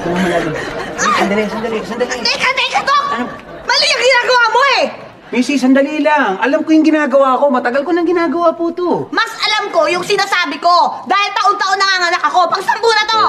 Ito na malalim. Sandali, sandali, sandali. Teka, teka, Dok! Ano? Mali ang ginagawa mo eh! Missy, sandali lang. Alam ko yung ginagawa ko. Matagal ko nang ginagawa po to. Mas alam ko yung sinasabi ko dahil taon-taon nanganganak ako. Pang sampu na to!